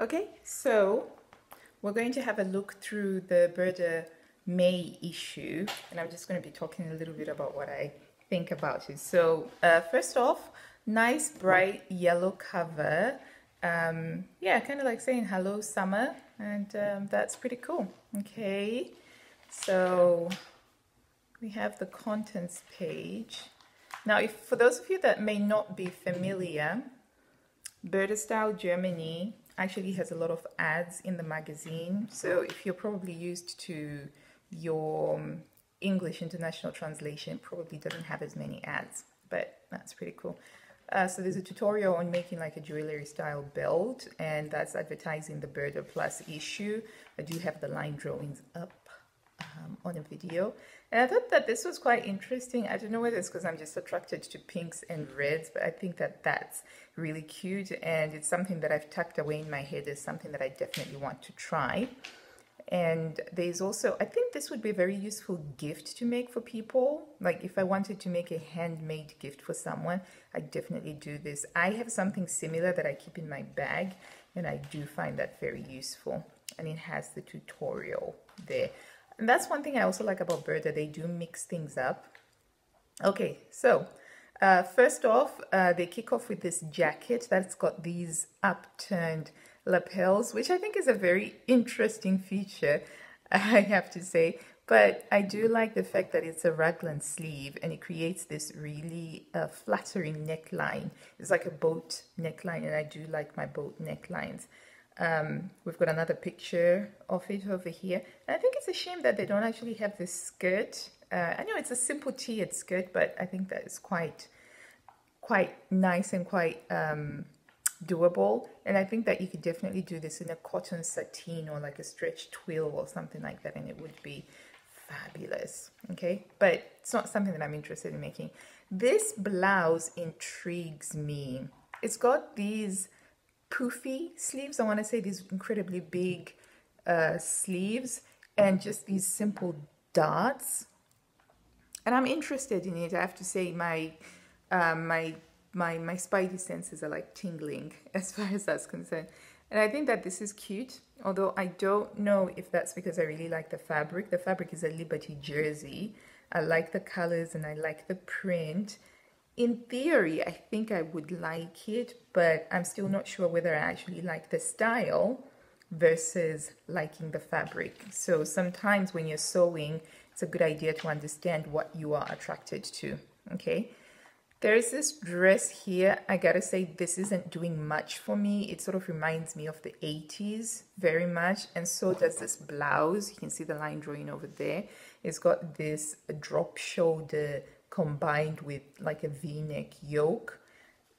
Okay, so we're going to have a look through the Burda May issue, and I'm just going to be talking a little bit about what I think about it. So, uh, first off, nice bright yellow cover. Um, yeah, kind of like saying hello, summer, and um, that's pretty cool. Okay, so we have the contents page. Now, if for those of you that may not be familiar, Burda Style Germany actually has a lot of ads in the magazine. So if you're probably used to your um, English international translation, probably doesn't have as many ads, but that's pretty cool. Uh, so there's a tutorial on making like a jewelry style belt and that's advertising the Burda Plus issue. I do have the line drawings up um, on a video. And I thought that this was quite interesting. I don't know whether it's because I'm just attracted to pinks and reds, but I think that that's really cute and it's something that I've tucked away in my head as something that I definitely want to try. And there's also, I think this would be a very useful gift to make for people. Like if I wanted to make a handmade gift for someone, I definitely do this. I have something similar that I keep in my bag and I do find that very useful. And it has the tutorial there. And that's one thing I also like about Burda. They do mix things up. Okay, so uh, first off, uh, they kick off with this jacket that's got these upturned lapels, which I think is a very interesting feature, I have to say. But I do like the fact that it's a raglan sleeve and it creates this really uh, flattering neckline. It's like a boat neckline, and I do like my boat necklines. Um, we've got another picture of it over here. And I think it's a shame that they don't actually have this skirt. Uh, I know it's a simple tiered skirt, but I think that is quite, quite nice and quite um, doable. And I think that you could definitely do this in a cotton sateen or like a stretch twill or something like that, and it would be fabulous. Okay, but it's not something that I'm interested in making. This blouse intrigues me. It's got these poofy sleeves. I want to say these incredibly big uh, sleeves and just these simple dots. And I'm interested in it. I have to say my um, my my my spidey senses are like tingling as far as that's concerned. And I think that this is cute, although I don't know if that's because I really like the fabric. The fabric is a Liberty jersey. I like the colors and I like the print in theory, I think I would like it, but I'm still not sure whether I actually like the style versus liking the fabric. So sometimes when you're sewing, it's a good idea to understand what you are attracted to, okay? There's this dress here. I gotta say, this isn't doing much for me. It sort of reminds me of the 80s very much. And so does this blouse. You can see the line drawing over there. It's got this drop shoulder combined with like a v-neck yoke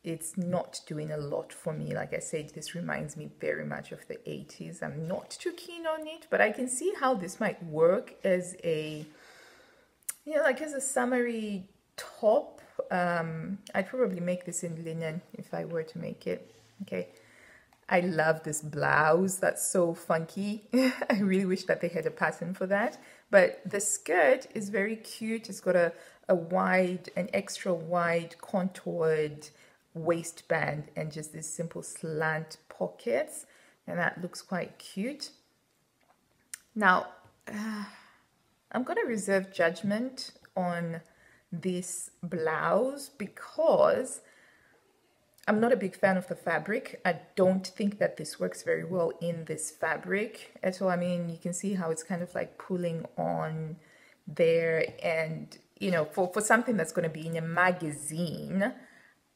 it's not doing a lot for me like i said this reminds me very much of the 80s i'm not too keen on it but i can see how this might work as a you know like as a summery top um i'd probably make this in linen if i were to make it okay I love this blouse. That's so funky. I really wish that they had a pattern for that. But the skirt is very cute. It's got a, a wide, an extra wide contoured waistband and just these simple slant pockets. And that looks quite cute. Now, uh, I'm going to reserve judgment on this blouse because I'm not a big fan of the fabric. I don't think that this works very well in this fabric at all. I mean, you can see how it's kind of like pulling on there and you know, for, for something that's going to be in a magazine,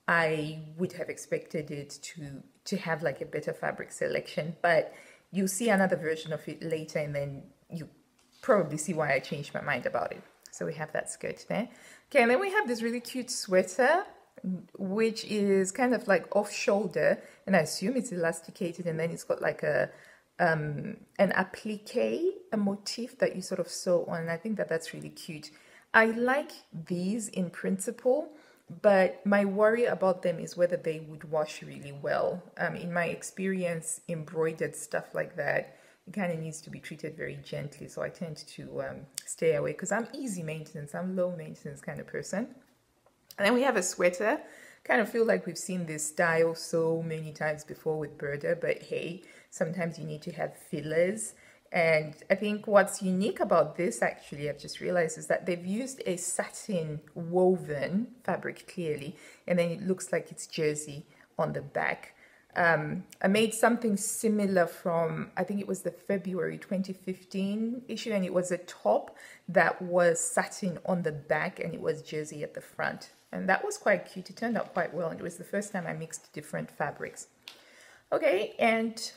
I would have expected it to to have like a better fabric selection. But you'll see another version of it later, and then you probably see why I changed my mind about it. So we have that skirt there. Okay, and then we have this really cute sweater, which is kind of like off shoulder, and I assume it's elasticated, and then it's got like a um, an applique, a motif that you sort of sew on. And I think that that's really cute. I like these in principle, but my worry about them is whether they would wash really well. Um, in my experience, embroidered stuff like that, it kind of needs to be treated very gently. So I tend to um, stay away because I'm easy maintenance. I'm low maintenance kind of person. And then we have a sweater. kind of feel like we've seen this style so many times before with Burda, but hey, sometimes you need to have fillers. And I think what's unique about this actually, I've just realized, is that they've used a satin woven fabric clearly, and then it looks like it's jersey on the back. Um, I made something similar from, I think it was the February 2015 issue, and it was a top that was satin on the back and it was jersey at the front. And that was quite cute. It turned out quite well, and it was the first time I mixed different fabrics. Okay, and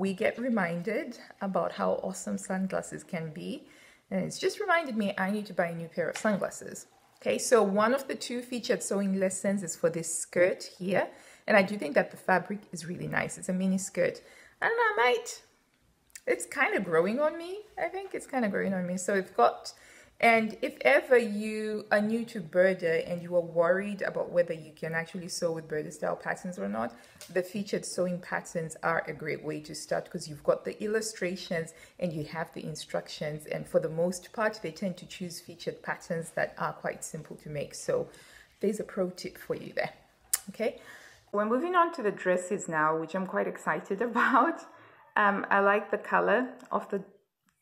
we get reminded about how awesome sunglasses can be. And it's just reminded me I need to buy a new pair of sunglasses. Okay, so one of the two featured sewing lessons is for this skirt here. And I do think that the fabric is really nice. It's a mini skirt. I don't know, I might, it's kind of growing on me. I think it's kind of growing on me. So we've got, and if ever you are new to Burda and you are worried about whether you can actually sew with Burda style patterns or not, the featured sewing patterns are a great way to start because you've got the illustrations and you have the instructions. And for the most part, they tend to choose featured patterns that are quite simple to make. So there's a pro tip for you there. Okay. We're moving on to the dresses now, which I'm quite excited about. Um, I like the color of the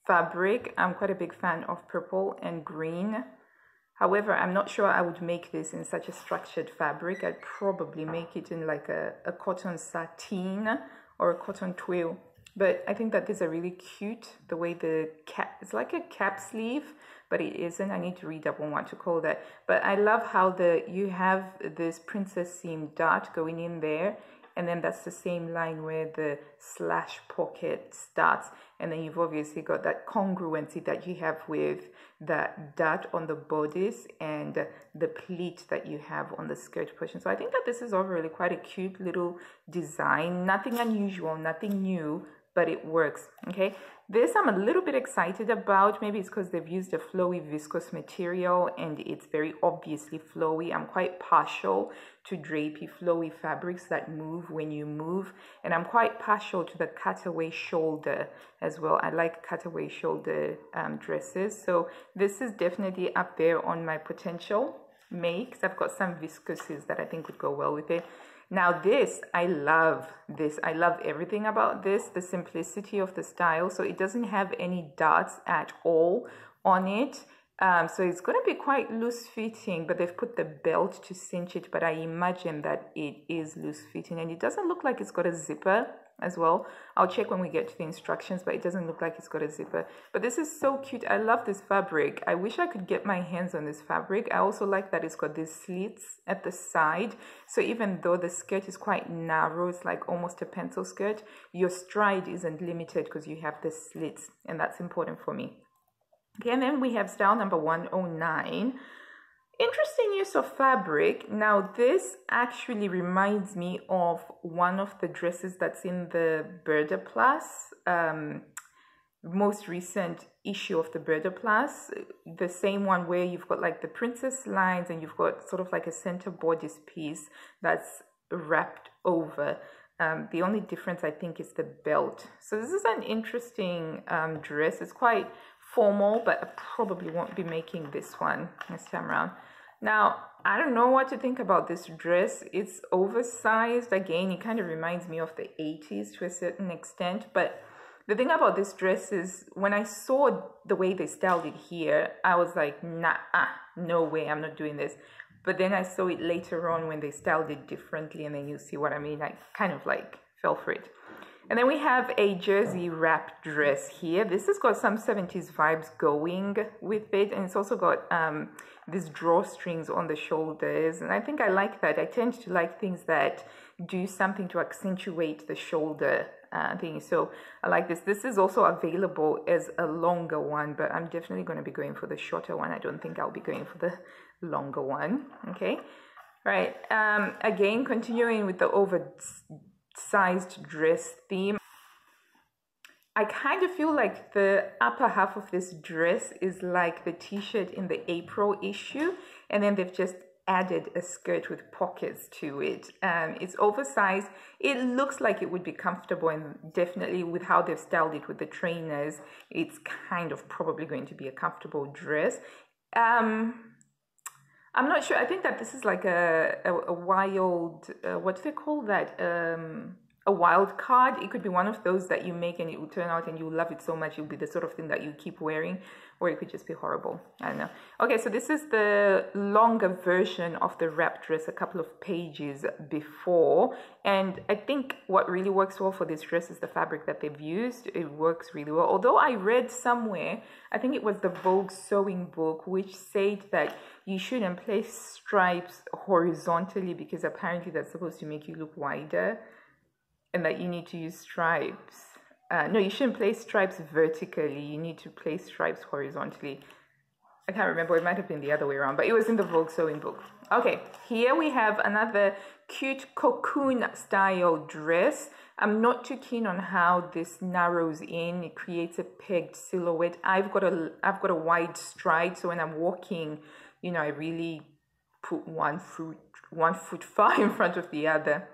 fabric. I'm quite a big fan of purple and green. However, I'm not sure I would make this in such a structured fabric. I'd probably make it in like a, a cotton sateen or a cotton twill. But I think that these are really cute. The way the cap, it's like a cap sleeve, but it isn't. I need to read up on what to call that. But I love how the you have this princess seam dart going in there and then that's the same line where the slash pocket starts. And then you've obviously got that congruency that you have with that dart on the bodice and the pleat that you have on the skirt portion. So i think that this is overall quite a cute little design. Nothing unusual nothing new but it works okay this I'm a little bit excited about. Maybe it's because they've used a flowy viscose material and it's very obviously flowy. I'm quite partial to drapey flowy fabrics that move when you move. And I'm quite partial to the cutaway shoulder as well. I like cutaway shoulder um, dresses. So this is definitely up there on my potential makes. I've got some viscoses that I think would go well with it. Now this, I love this. I love everything about this, the simplicity of the style. So it doesn't have any darts at all on it. Um, so it's going to be quite loose fitting, but they've put the belt to cinch it, but I imagine that it is loose fitting and it doesn't look like it's got a zipper as well. I'll check when we get to the instructions, but it doesn't look like it's got a zipper. But this is so cute. I love this fabric. I wish I could get my hands on this fabric. I also like that it's got these slits at the side. So even though the skirt is quite narrow, it's like almost a pencil skirt, your stride isn't limited because you have the slits and that's important for me. Okay, and then we have style number 109 Interesting use of fabric. Now this actually reminds me of one of the dresses that's in the Burda Plus, um, most recent issue of the Burda Plus, the same one where you've got like the princess lines and you've got sort of like a center bodice piece that's wrapped over. Um, the only difference I think is the belt. So this is an interesting um, dress. It's quite formal, but I probably won't be making this one this time around. Now, I don't know what to think about this dress. It's oversized. Again, it kind of reminds me of the 80s to a certain extent. But the thing about this dress is when I saw the way they styled it here, I was like, nah, ah, no way, I'm not doing this. But then I saw it later on when they styled it differently, and then you see what I mean. I kind of like fell for it. And then we have a jersey wrap dress here. This has got some 70s vibes going with it. And it's also got um, these drawstrings on the shoulders. And I think I like that. I tend to like things that do something to accentuate the shoulder uh, thing. So I like this. This is also available as a longer one, but I'm definitely going to be going for the shorter one. I don't think I'll be going for the longer one. Okay. Right. Um, again, continuing with the over sized dress theme. I kind of feel like the upper half of this dress is like the t-shirt in the April issue and then they've just added a skirt with pockets to it. Um, it's oversized. It looks like it would be comfortable and definitely with how they've styled it with the trainers, it's kind of probably going to be a comfortable dress. Um, I'm not sure. I think that this is like a a, a wild. Uh, what do they call that? Um, a wild card. It could be one of those that you make and it will turn out and you love it so much. It'll be the sort of thing that you keep wearing, or it could just be horrible. I don't know. Okay, so this is the longer version of the wrap dress, a couple of pages before. And I think what really works well for this dress is the fabric that they've used. It works really well. Although I read somewhere, I think it was the Vogue sewing book, which said that you shouldn't place stripes horizontally because apparently that's supposed to make you look wider and that you need to use stripes. Uh, no, you shouldn't place stripes vertically. You need to place stripes horizontally. I can't remember. It might have been the other way around, but it was in the Vogue sewing book. Okay, here we have another cute cocoon style dress. I'm not too keen on how this narrows in. It creates a pegged silhouette. I've got a I've got a wide stride, so when I'm walking, you know, I really put one foot one foot far in front of the other.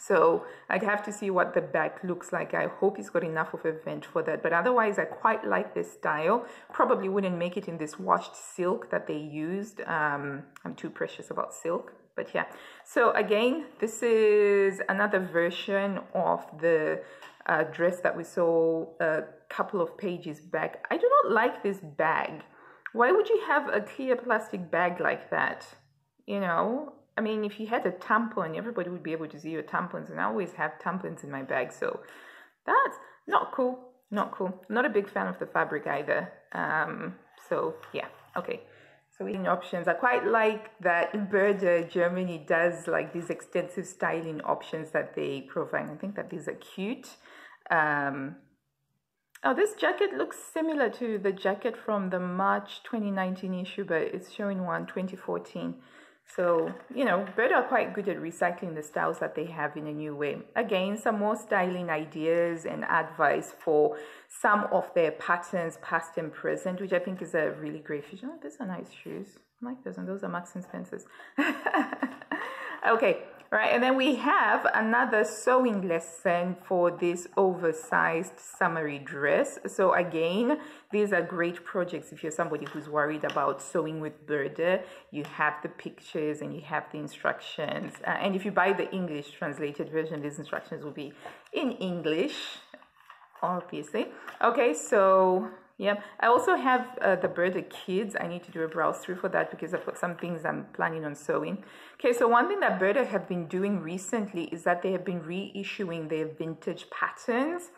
So I'd have to see what the back looks like. I hope it's got enough of a vent for that. But otherwise, I quite like this style. Probably wouldn't make it in this washed silk that they used. Um, I'm too precious about silk. But yeah, so again, this is another version of the uh, dress that we saw a couple of pages back. I do not like this bag. Why would you have a clear plastic bag like that? You know, I mean, if you had a tampon, everybody would be able to see your tampons, and I always have tampons in my bag, so that's not cool. Not cool. Not a big fan of the fabric either. Um, so yeah, okay. So in options, I quite like that Burda Germany does like these extensive styling options that they provide. I think that these are cute. Um, oh, this jacket looks similar to the jacket from the March 2019 issue, but it's showing one 2014. So, you know, Burda are quite good at recycling the styles that they have in a new way. Again, some more styling ideas and advice for some of their patterns, past and present, which I think is a really great feature. Oh, these are nice shoes. I like those, and those are Marks and Spencer's. okay, right? And then we have another sewing lesson for this oversized summery dress. So again, these are great projects if you're somebody who's worried about sewing with Burda. You have the pictures and you have the instructions. Uh, and if you buy the English translated version, these instructions will be in English, obviously. Okay, so yeah, I also have uh, the Burda Kids. I need to do a browse through for that because I've got some things I'm planning on sewing. Okay, so one thing that Burda have been doing recently is that they have been reissuing their vintage patterns.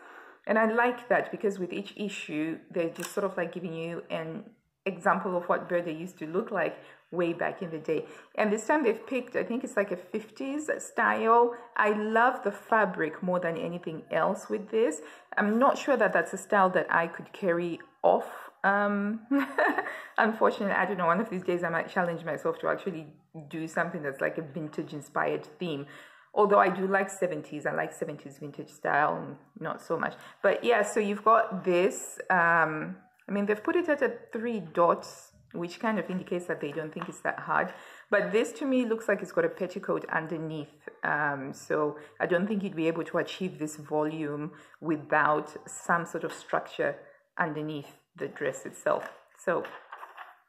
And I like that because with each issue, they're just sort of like giving you an example of what Burda used to look like way back in the day. And this time they've picked, I think it's like a 50s style. I love the fabric more than anything else with this. I'm not sure that that's a style that I could carry off. Um, unfortunately, I don't know. One of these days, I might challenge myself to actually do something that's like a vintage inspired theme. Although I do like 70s, I like 70s vintage style, not so much. But yeah, so you've got this. Um, I mean, they've put it at a three dots, which kind of indicates that they don't think it's that hard. But this to me looks like it's got a petticoat underneath. Um, so I don't think you'd be able to achieve this volume without some sort of structure underneath the dress itself. So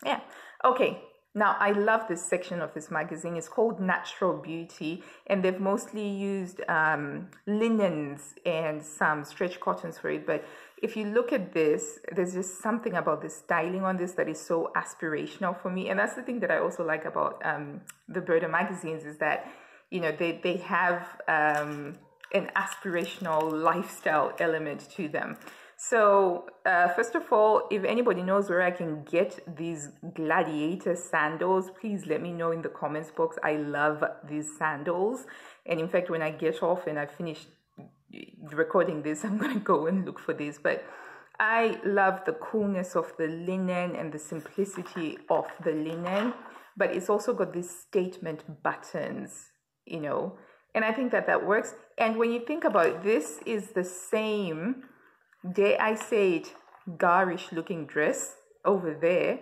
yeah, okay. Now, I love this section of this magazine. It's called Natural Beauty, and they've mostly used um, linens and some stretch cottons for it. But if you look at this, there's just something about the styling on this that is so aspirational for me. And that's the thing that I also like about um, the Burda magazines is that, you know, they, they have um, an aspirational lifestyle element to them. So, uh, first of all, if anybody knows where I can get these gladiator sandals, please let me know in the comments box. I love these sandals. And in fact, when I get off and I finish recording this, I'm going to go and look for this. But I love the coolness of the linen and the simplicity of the linen. But it's also got these statement buttons, you know. And I think that that works. And when you think about it, this is the same dare I say it, garish looking dress over there,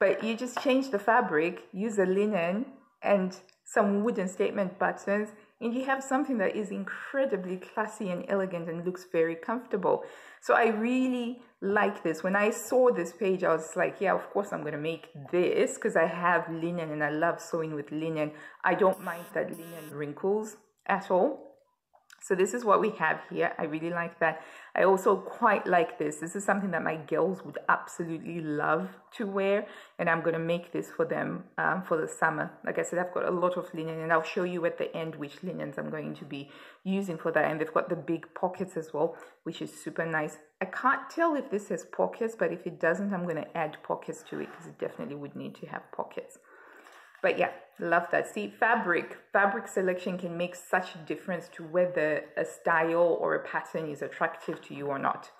but you just change the fabric, use a linen and some wooden statement buttons, and you have something that is incredibly classy and elegant and looks very comfortable. So I really like this. When I saw this page, I was like, yeah, of course I'm going to make this because I have linen and I love sewing with linen. I don't mind that linen wrinkles at all. So this is what we have here. I really like that. I also quite like this. This is something that my girls would absolutely love to wear. And I'm going to make this for them um, for the summer. Like I said, I've got a lot of linen and I'll show you at the end which linens I'm going to be using for that. And they've got the big pockets as well, which is super nice. I can't tell if this has pockets, but if it doesn't, I'm going to add pockets to it because it definitely would need to have pockets. But yeah, love that. See, fabric, fabric selection can make such a difference to whether a style or a pattern is attractive to you or not.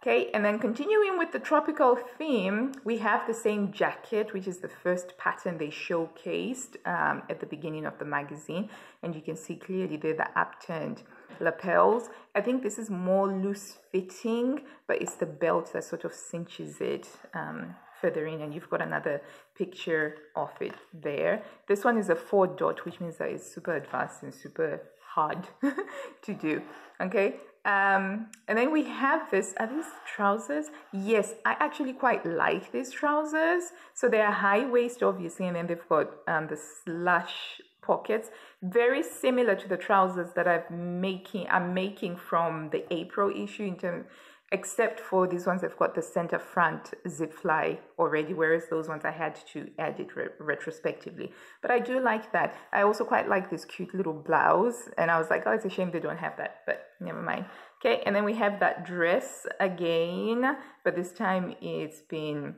Okay, and then continuing with the tropical theme, we have the same jacket, which is the first pattern they showcased um, at the beginning of the magazine. And you can see clearly there the upturned lapels. I think this is more loose fitting, but it's the belt that sort of cinches it um, further in and you've got another picture of it there. This one is a four dot, which means that it's super advanced and super hard to do. Okay. Um, and then we have this, are these trousers? Yes, I actually quite like these trousers. So they are high waist, obviously, and then they've got um, the slash pockets, very similar to the trousers that I'm making. I'm making from the April issue in terms except for these ones I've got the center front zip fly already, whereas those ones I had to add it re retrospectively. But I do like that. I also quite like this cute little blouse, and I was like, oh, it's a shame they don't have that, but never mind. Okay, and then we have that dress again, but this time it's been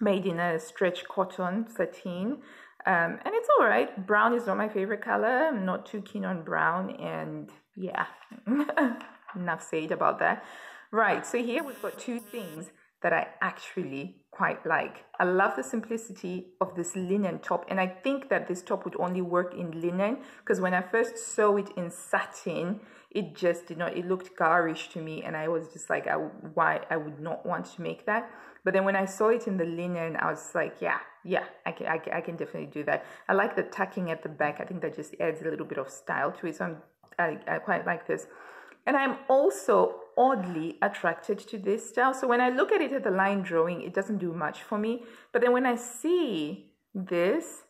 made in a stretch cotton sateen. Um, and it's all right. Brown is not my favorite color. I'm not too keen on brown, and yeah, enough said about that. Right, so here we've got two things that I actually quite like. I love the simplicity of this linen top and I think that this top would only work in linen because when I first saw it in satin, it just did not, it looked garish to me and I was just like, I, why I would not want to make that. But then when I saw it in the linen, I was like, yeah, yeah, I can, I can, I can definitely do that. I like the tucking at the back. I think that just adds a little bit of style to it. So I'm, I, I quite like this. And I'm also oddly attracted to this style. So when I look at it at the line drawing, it doesn't do much for me. But then when I see this,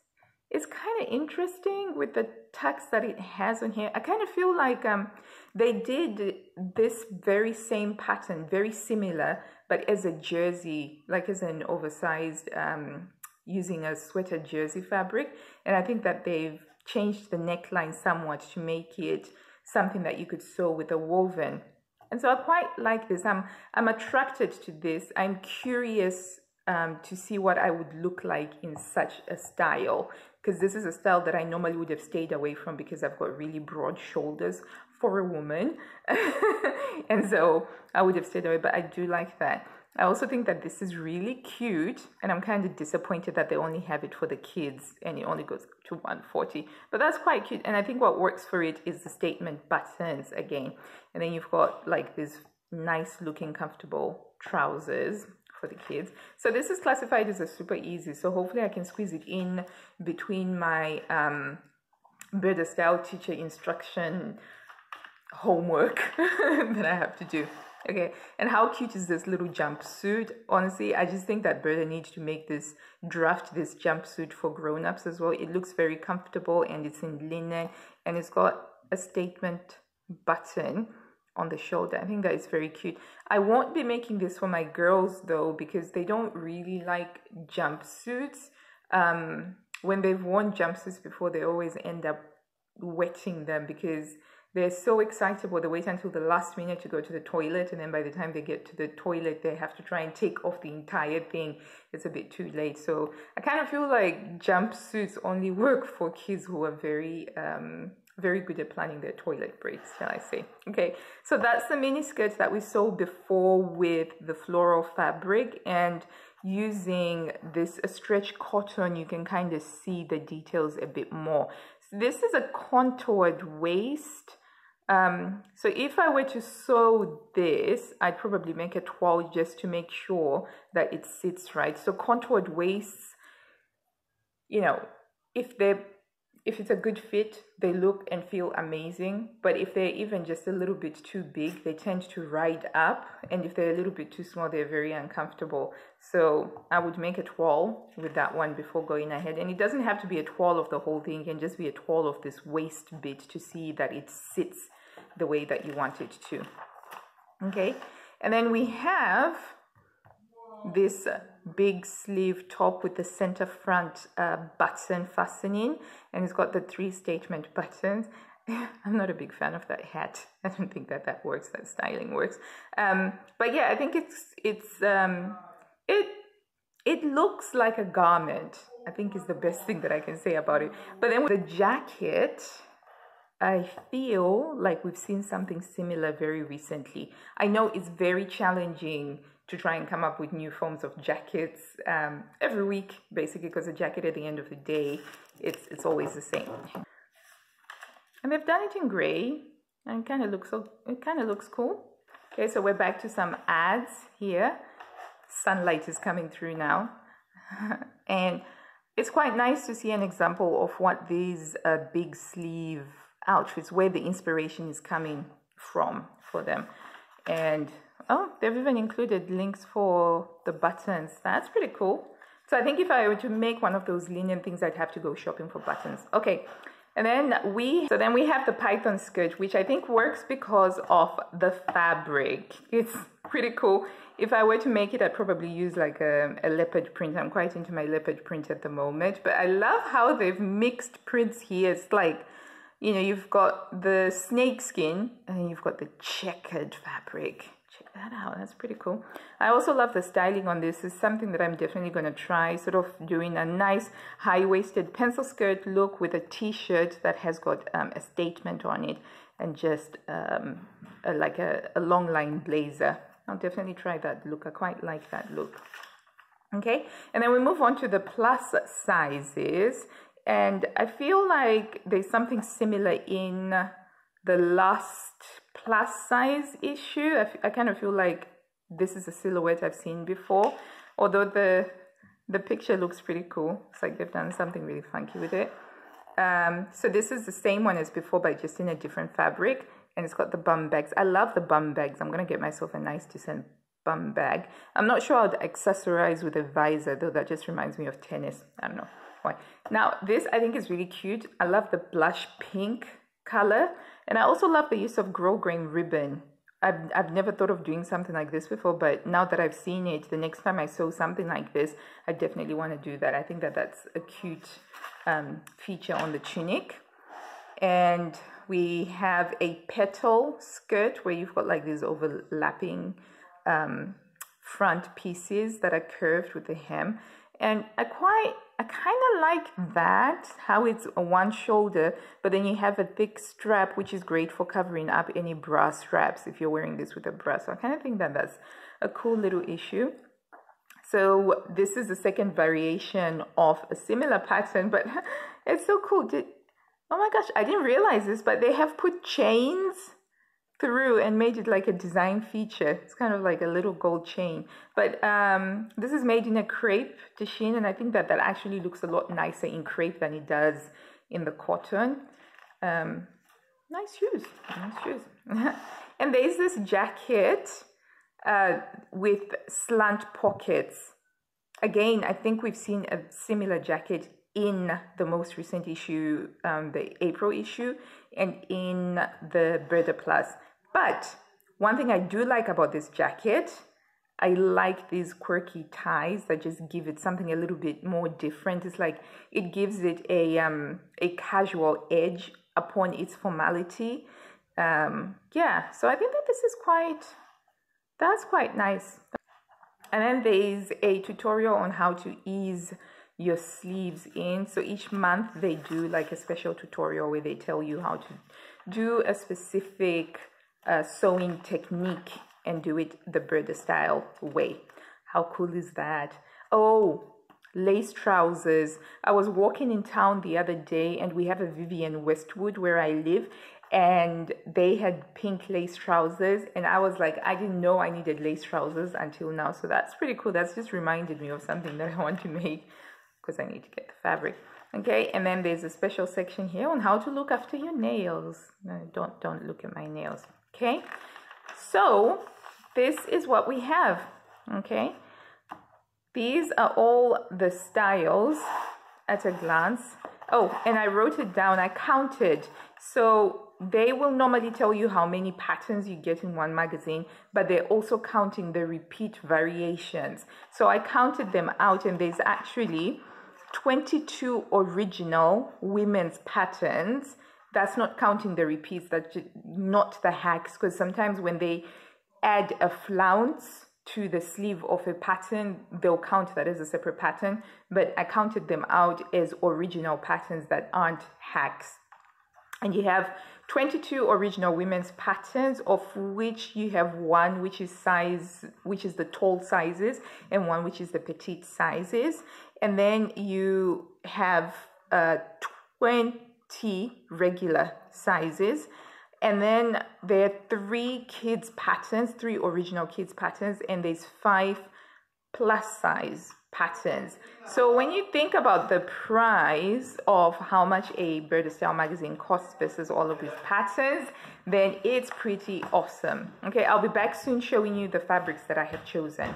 it's kind of interesting with the text that it has on here. I kind of feel like um, they did this very same pattern, very similar, but as a jersey, like as an oversized, um, using a sweater jersey fabric. And I think that they've changed the neckline somewhat to make it something that you could sew with a woven. And so I quite like this. I'm, I'm attracted to this. I'm curious um, to see what I would look like in such a style because this is a style that I normally would have stayed away from because I've got really broad shoulders for a woman. and so I would have stayed away, but I do like that. I also think that this is really cute and I'm kind of disappointed that they only have it for the kids and it only goes to 140 but that's quite cute and I think what works for it is the statement buttons again. And then you've got like these nice looking comfortable trousers for the kids. So this is classified as a super easy so hopefully I can squeeze it in between my um, Burda style teacher instruction homework that I have to do Okay, and how cute is this little jumpsuit? Honestly, I just think that Burda needs to make this draft this jumpsuit for grown-ups as well. It looks very comfortable and it's in linen and it's got a statement button on the shoulder. I think that is very cute. I won't be making this for my girls though because they don't really like jumpsuits. Um, when they've worn jumpsuits before, they always end up wetting them because they're so excitable. They wait until the last minute to go to the toilet, and then by the time they get to the toilet, they have to try and take off the entire thing. It's a bit too late. So I kind of feel like jumpsuits only work for kids who are very, um, very good at planning their toilet breaks, shall I say. Okay, so that's the mini skirts that we saw before with the floral fabric and using this stretch cotton, you can kind of see the details a bit more. This is a contoured waist um, so if I were to sew this, I'd probably make a 12 just to make sure that it sits right. So contoured waists, you know, if they're if it's a good fit, they look and feel amazing. But if they're even just a little bit too big, they tend to ride up. And if they're a little bit too small, they're very uncomfortable. So I would make a toile with that one before going ahead. And it doesn't have to be a toile of the whole thing. It can just be a toile of this waist bit to see that it sits the way that you want it to. Okay. And then we have this big sleeve top with the center front uh, button fastening and it's got the three statement buttons I'm not a big fan of that hat. I don't think that that works. That styling works. Um, but yeah, I think it's it's um, it it looks like a garment. I think is the best thing that I can say about it. But then with the jacket, I feel like we've seen something similar very recently. I know it's very challenging to try and come up with new forms of jackets um, every week, basically, because a jacket at the end of the day, it's it's always the same. And they've done it in gray, and kind of looks it kind of looks cool. Okay, so we're back to some ads here. Sunlight is coming through now, and it's quite nice to see an example of what these uh, big sleeve outfits, where the inspiration is coming from for them, and Oh, they've even included links for the buttons. That's pretty cool. So I think if I were to make one of those linen things, I'd have to go shopping for buttons. Okay. And then we, so then we have the python skirt, which I think works because of the fabric. It's pretty cool. If I were to make it, I'd probably use like a, a leopard print. I'm quite into my leopard print at the moment, but I love how they've mixed prints here. It's like, you know, you've got the snake skin and you've got the checkered fabric that out. That's pretty cool. I also love the styling on this. It's something that i'm definitely going to try sort of doing a nice high-waisted pencil skirt look with a t-shirt that has got um, a statement on it and just um, a, like a, a long line blazer. I'll definitely try that look. I quite like that look. Okay and then we move on to the plus sizes. And i feel like there's something similar in the last plus size issue. I, kind of feel like this is a silhouette I've seen before, although the the picture looks pretty cool. It's like they've done something really funky with it. Um, so this is the same one as before, but just in a different fabric, and it's got the bum bags. I love the bum bags. I'm gonna get myself a nice decent bum bag. I'm not sure I'd accessorize with a visor, though. That just reminds me of tennis. I don't know why. Now this I think is really cute. I love the blush pink color. And I also love the use of grosgrain ribbon. I've, I've never thought of doing something like this before, but now that I've seen it, the next time I sew something like this, I definitely want to do that. I think that that's a cute um, feature on the tunic. And we have a petal skirt where you've got like these overlapping um, front pieces that are curved with the hem. And I quite I kind of like that, how it's one shoulder, but then you have a thick strap, which is great for covering up any bra straps if you're wearing this with a bra. So I kind of think that that's a cool little issue. So this is the second variation of a similar pattern, but it's so cool. Did, oh my gosh, I didn't realize this, but they have put chains through and made it like a design feature. It's kind of like a little gold chain. But um, this is made in a crepe de Chine, and I think that that actually looks a lot nicer in crepe than it does in the cotton. Um, nice shoes, nice shoes. and there's this jacket uh, with slant pockets. Again, I think we've seen a similar jacket in the most recent issue, um, the April issue, and in the Burda Plus. But one thing I do like about this jacket, I like these quirky ties that just give it something a little bit more different. It's like it gives it a um a casual edge upon its formality. Um, yeah, so I think that this is quite that's quite nice. And then there's a tutorial on how to ease your sleeves in. So each month they do like a special tutorial where they tell you how to do a specific uh, sewing technique and do it the Burda style way. How cool is that? Oh, lace trousers. I was walking in town the other day and we have a Vivienne Westwood where I live and they had pink lace trousers and I was like I didn't know I needed lace trousers until now so that's pretty cool that's just reminded me of something that I want to make because I need to get the fabric Okay, and then there's a special section here on how to look after your nails. No, don't don't look at my nails. Okay, so this is what we have. Okay, these are all the styles at a glance. Oh, and I wrote it down. I counted. So they will normally tell you how many patterns you get in one magazine, but they're also counting the repeat variations. So I counted them out, and there's actually 22 original women's patterns. That's not counting the repeats, that's not the hacks, because sometimes when they add a flounce to the sleeve of a pattern, they'll count that as a separate pattern, but I counted them out as original patterns that aren't hacks. And you have 22 original women's patterns, of which you have one which is size, which is the tall sizes, and one which is the petite sizes. And then you have uh, 20 regular sizes. And then there are three kids patterns, three original kids patterns, and there's five plus size patterns. So when you think about the price of how much a Burda Style magazine costs versus all of these patterns, then it's pretty awesome. Okay, I'll be back soon showing you the fabrics that I have chosen.